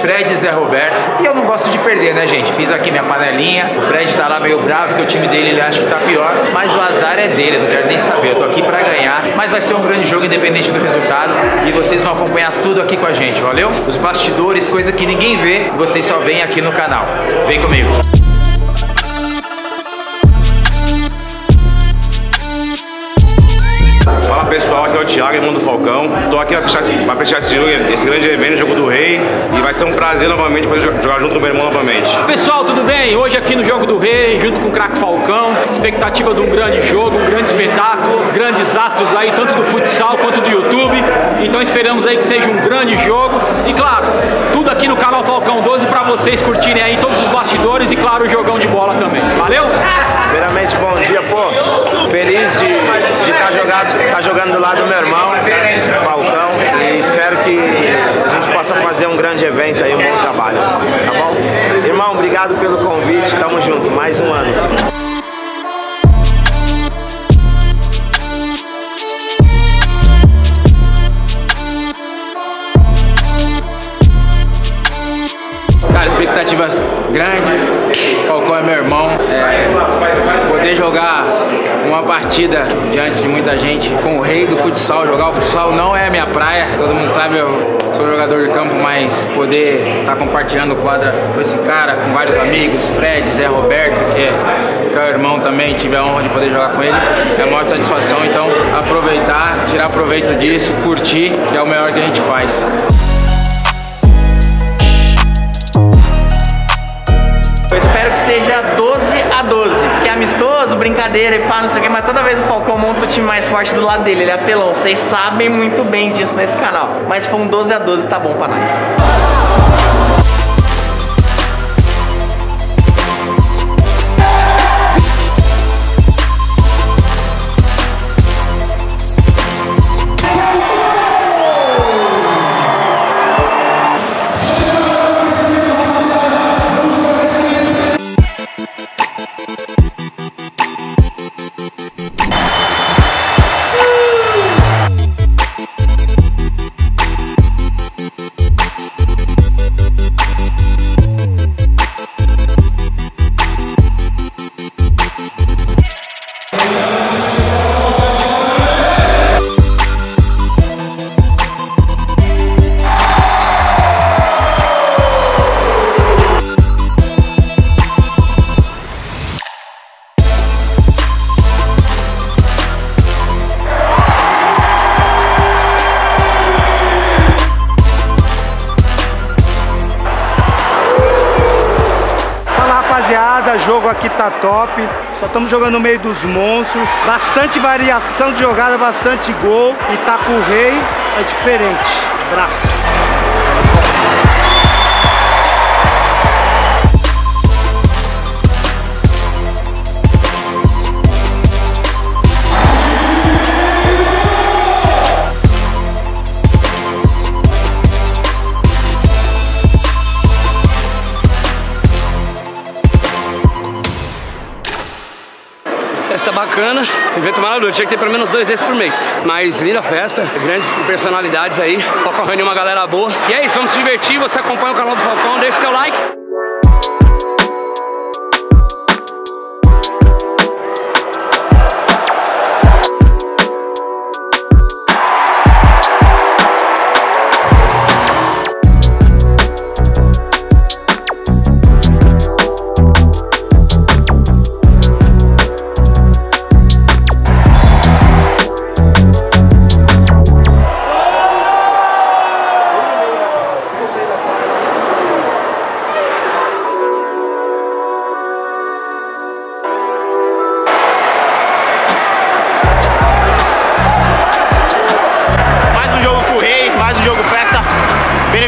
Fred e Zé Roberto. E eu não gosto de perder, né, gente? Fiz aqui minha panelinha. O Fred tá lá meio bravo que o time dele ele acha que tá pior, mas o azar é dele, eu não quero nem saber. Eu tô aqui pra ganhar, mas vai ser um grande jogo independente do resultado e vocês vão acompanhar tudo aqui com a gente, valeu? Os bastidores, coisa que ninguém vê, vocês só veem aqui no canal. Vem comigo. Fala pessoal, aqui é o Thiago, irmão do Falcão. Estou aqui para prestar esse, esse grande evento, Jogo do Rei. E vai ser um prazer novamente poder jogar junto com o meu irmão novamente. Pessoal, tudo bem? Hoje aqui no Jogo do Rei, junto com o craque Falcão. Expectativa de um grande jogo, um grande espetáculo. Grandes astros aí, tanto do futsal quanto do YouTube. Então esperamos aí que seja um grande jogo. E claro, tudo aqui no canal Falcão 12 para vocês curtirem aí todos os bastidores e claro, o jogão de bola também. Valeu? Primeiramente, bom dia, pô. Feliz de estar tá jogando, tá jogando do lado do meu irmão, Falcão, e espero que a gente possa fazer um grande evento aí, um bom trabalho, tá bom? Irmão, obrigado pelo convite, tamo junto, mais um ano. Cara, expectativas grandes. Falcão é meu irmão. É, poder jogar uma partida diante de muita gente com o rei do futsal. Jogar o futsal não é a minha praia. Todo mundo sabe, eu sou jogador de campo, mas poder estar tá compartilhando quadra com esse cara, com vários amigos, Fred, Zé Roberto, que é, que é o irmão também, tive a honra de poder jogar com ele. É a maior satisfação. Então, aproveitar, tirar proveito disso, curtir, que é o melhor que a gente faz. Eu espero que seja 12 a 12. Que é amistoso, brincadeira e pá, não sei o que, mas toda vez o Falcão monta o time mais forte do lado dele, ele é apelão. Vocês sabem muito bem disso nesse canal. Mas foi um 12 a 12 tá bom pra nós. Jogo aqui tá top. Só estamos jogando no meio dos monstros. Bastante variação de jogada, bastante gol. E tá com o rei, é diferente. Braço. Festa bacana, evento maravilhoso. Tinha que ter pelo menos dois desses por mês. Mas linda festa, grandes personalidades aí. Falcão reuniu uma galera boa. E é isso, vamos se divertir. Você acompanha o canal do Falcão, deixa seu like.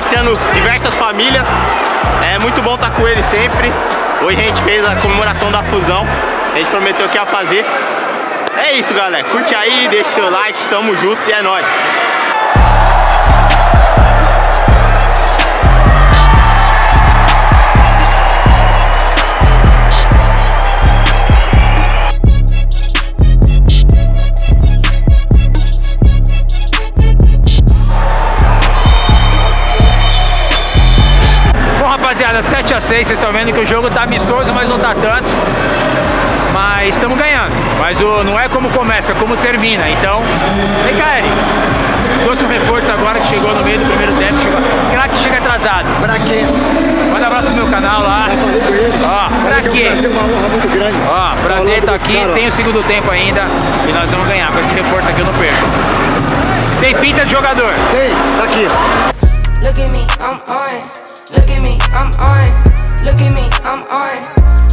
Beneficiando diversas famílias. É muito bom estar com ele sempre. Hoje a gente fez a comemoração da fusão. A gente prometeu que ia fazer. É isso, galera. Curte aí, deixa seu like, tamo junto e é nóis. Vocês, vocês estão vendo que o jogo tá amistoso, mas não tá tanto. Mas estamos ganhando. Mas o, não é como começa, é como termina. Então, vem cá, Eric. Trouxe um reforço agora que chegou no meio do primeiro tempo. Chegou... Craque chega atrasado. Pra quê? Manda um abraço pro meu canal lá. Já falei com eles. Ó, pra que quê? É um prazer, uma honra muito grande. Ó, prazer estar lado aqui. cara. Tem o segundo tempo ainda. E nós vamos ganhar. Com esse reforço aqui eu não perco. Tem pinta de jogador. Tem, tá aqui. Look at me, I'm on. Look at me, I'm on. Look at me, I'm on.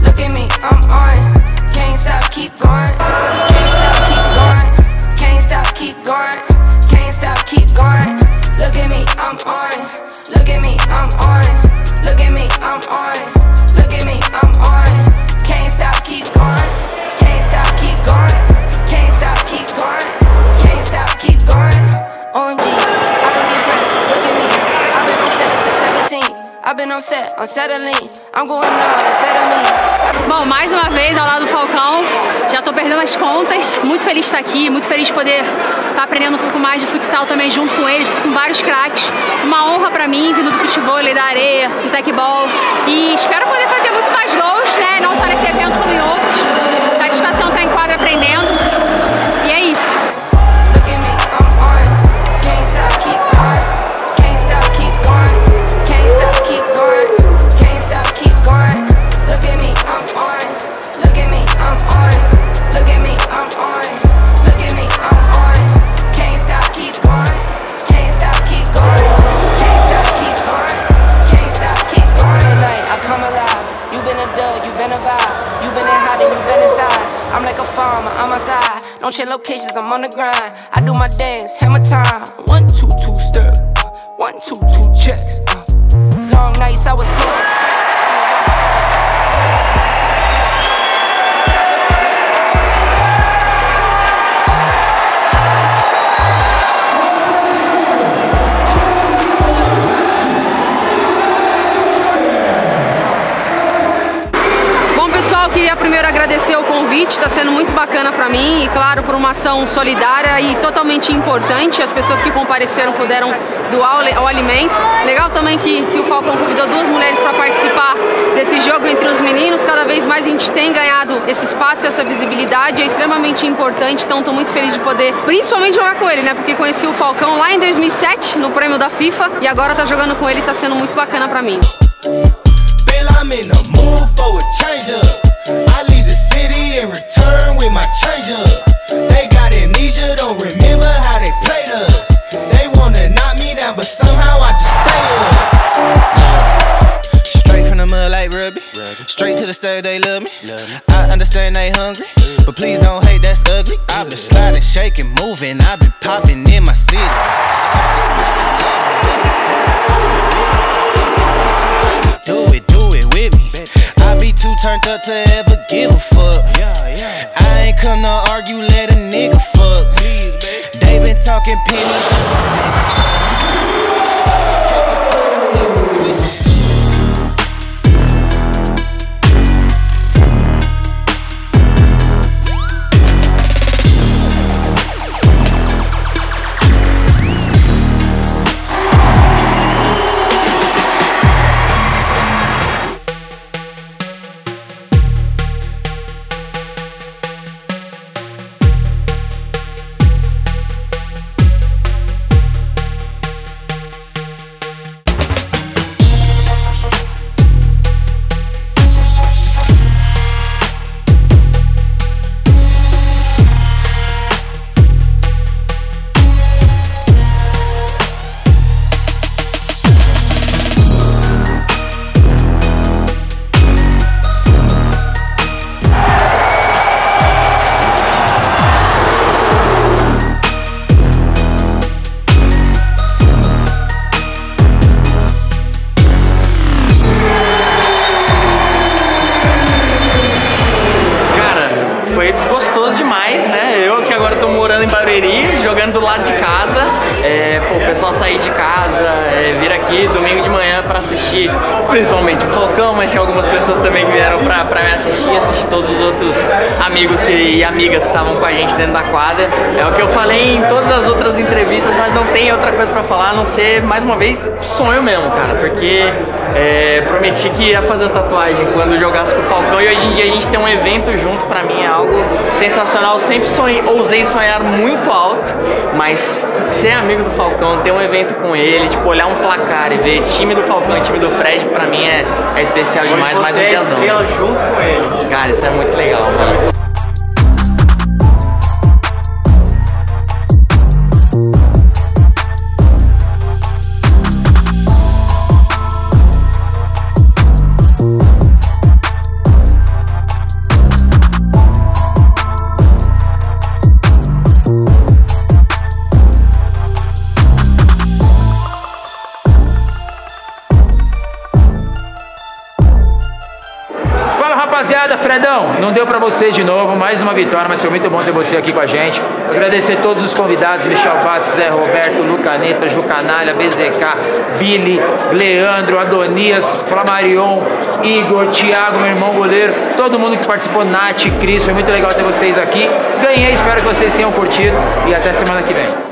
Look at me, I'm on. Can't stop, keep going. Can't stop, keep going. Can't stop, keep going. Can't stop, keep going. Look at me, I'm on. Look at me, I'm on. Look at me, Bom, mais uma vez ao lado do Falcão, já tô perdendo as contas. Muito feliz de estar aqui, muito feliz de poder estar aprendendo um pouco mais de futsal também junto com eles, com vários craques. Uma honra pra mim, vindo do futebol, da areia, do tecbol. E espero poder fazer muito mais gols, né? Não só nesse evento como em outros. Satisfação estar em quadra aprendendo. Farmer, I'm outside. Don't change locations, I'm on the grind. I do my dance, hammer time. One, two, two step. One, two, two checks. Uh. Long nights, I was cold. Queria primeiro agradecer o convite, está sendo muito bacana para mim e, claro, por uma ação solidária e totalmente importante. As pessoas que compareceram puderam doar o, alimento. Legal também que, que o Falcão convidou duas mulheres para participar desse jogo entre os meninos. Cada vez mais a gente tem ganhado esse espaço, essa visibilidade, é extremamente importante. Então, estou muito feliz de poder, principalmente, jogar com ele, né? Porque conheci o Falcão lá em 2007 no prêmio da FIFA e agora tá jogando com ele, está sendo muito bacana para mim. I'm in mood for a change up. I leave the city and return with my change up. They got amnesia, don't remember how they played us. They wanna knock me down, but somehow I just stay up. Straight from the mud like Ruby. Straight to the stage, they love me. I understand they hungry, but please don't hate, that's ugly. I've been sliding, shaking, moving. I've been popping in my city. Do it, do it with me. I be too turned up to ever give a fuck. Yeah, yeah. I ain't come to argue, let a nigga fuck. Please, baby. They been talking pennies. Domingo de manhã pra assistir, principalmente o Falcão, mas tinha algumas pessoas também que vieram pra, pra me assistir, assistir todos os outros amigos que, e amigas que estavam com a gente dentro da quadra. É o que eu falei em todas as outras entrevistas, mas não tem outra coisa pra falar a não ser, mais uma vez, sonho mesmo, cara, porque é, prometi que ia fazer tatuagem quando jogasse com o Falcão e hoje em dia a gente tem um evento junto, pra mim é algo sensacional. Eu sempre sonhei, ousei sonhar muito alto, mas ser amigo do Falcão, ter um evento com ele, tipo, olhar um placar e ver time do Falcão e time do Fred, pra mim é, é especial demais, mais um diazão. junto com ele. Cara, isso é muito legal, mano. Rapaziada, Fredão, não deu pra você de novo, mais uma vitória, mas foi muito bom ter você aqui com a gente. Agradecer todos os convidados, Michel Bates, Zé Roberto, Lucaneta, Jucanalha, BZK, Billy, Leandro, Adonias, Flamarion, Igor, Thiago, meu irmão goleiro, todo mundo que participou, Nath, Cris, foi muito legal ter vocês aqui. Ganhei, espero que vocês tenham curtido e até semana que vem.